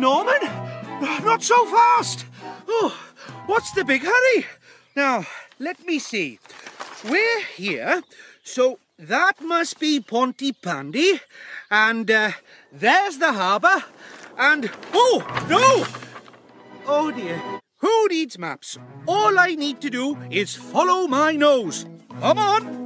Norman! Not so fast! Oh, what's the big hurry? Now, let me see. We're here, so that must be Pontypandy, and uh, there's the harbour, and oh no! Oh dear. Who needs maps? All I need to do is follow my nose. Come on!